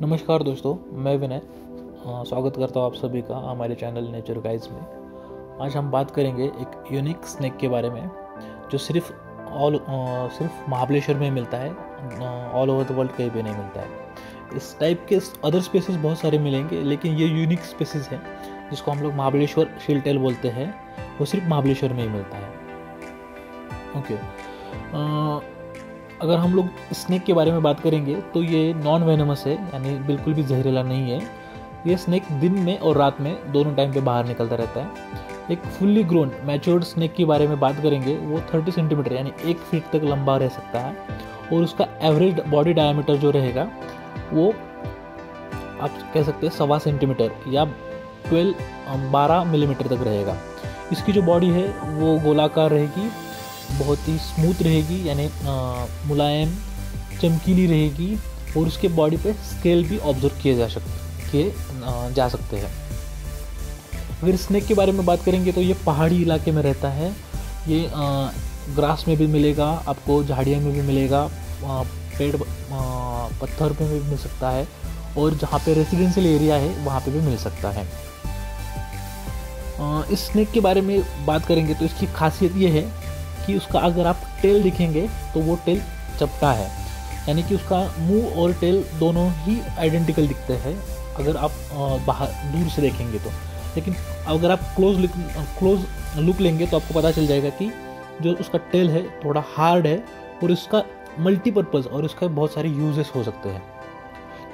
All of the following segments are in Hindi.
नमस्कार दोस्तों, मैं विनय। स्वागत करता हूँ आप सभी का हमारे चैनल नेचर गाइड्स में। आज हम बात करेंगे एक यूनिक स्नैक के बारे में, जो सिर्फ़ ऑल सिर्फ़ महाबलेश्वर में मिलता है ऑल ओवर द वर्ल्ड कहीं भी नहीं मिलता है। इस टाइप के अदर स्पेसिस बहुत सारे मिलेंगे, लेकिन ये यूनिक स्पेसिस है, जिसको हम लोग महाबलेश्वर शिलटेल बोलते हैं, वो सिर्फ़ महाबलेश्वर में ही मिलता है। ओके अगर हम लोग स्नेक के बारे में बात करेंगे तो ये नॉन वेनमस है, यानी बिल्कुल भी जहरीला नहीं है। ये स्नैक दिन में और रात में दोनों टाइम पे बाहर निकलता रहता है। एक फुल्ली ग्रोन मैच्योर्ड स्नैक के बारे में बात करेंगे, वो 30 सेंटीमीटर यानी एक फीट तक लंबा रह सकता है। और उसका एवरेज बॉडी डायमीटर जो रहेगा, वो आप कह सकते हैं सवा सेंटीमीटर या ट्वेल्व बारह मिलीमीटर तक रहेगा। इसकी जो बॉडी है, वो गोलाकार रहेगी बहुत ही स्मूथ रहेगी यानी मुलायम चमकीली रहेगी और उसके बॉडी पे स्केल भी ऑब्ज़र्व किए जा सकते किए जा सकते हैं। अगर स्नेक के बारे में बात करेंगे तो ये पहाड़ी इलाके में रहता है। ये अ, ग्रास में भी मिलेगा आपको झाड़ियों में भी मिलेगा अ, पेड़ अ, पत्थर पे भी मिल सकता है और जहाँ पे रेसिडेंशियल एरिया है वहाँ पे भी मिल सकता है। अ, इस स्नेक के बारे में बात करेंगे तो इसकी खासियत ये है कि उसका अगर आप टेल दिखेंगे तो वो टेल चपटा है। यानी कि उसका मुँह और टेल दोनों ही आइडेंटिकल दिखते हैं, अगर आप बाहर, दूर से देखेंगे तो। लेकिन अगर आप क्लोज लुक क्लोज लुक लेंगे तो आपको पता चल जाएगा कि जो उसका टेल है, थोड़ा हार्ड है, और इसका मल्टीपर्पज़ और इसका बहुत सारे यूजेस हो सकते हैं।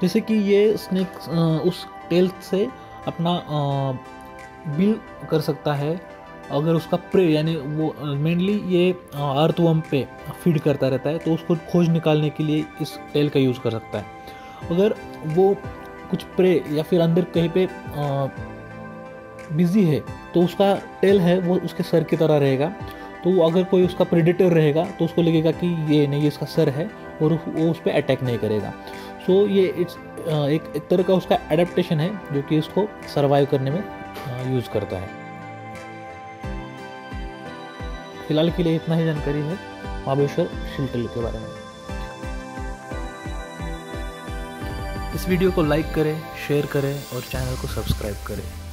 जैसे कि ये स्नेक उस टेल से अपना बिल कर सकता है अगर उसका प्रे यानी वो मेनली ये अर्थवर्म पे फ़ीड करता रहता है तो उसको खोज निकालने के लिए इस टेल का यूज़ कर सकता है। अगर वो कुछ प्रे या फिर अंदर कहीं पे बिज़ी है तो उसका टेल है वो उसके सर की तरह रहेगा। तो अगर कोई उसका प्रेडेटर रहेगा तो उसको लगेगा कि ये नहीं ये इसका सर है और वो उस पर अटैक नहीं करेगा। सो ये इट्स एक, एक तरह का उसका एडेप्टेशन है जो कि उसको सर्वाइव करने में यूज़ करता है। फ़िलहाल के लिए इतना ही जानकारी है महाबलेश्वर शिल्टल के बारे में। इस वीडियो को लाइक करें, शेयर करें और चैनल को सब्सक्राइब करें।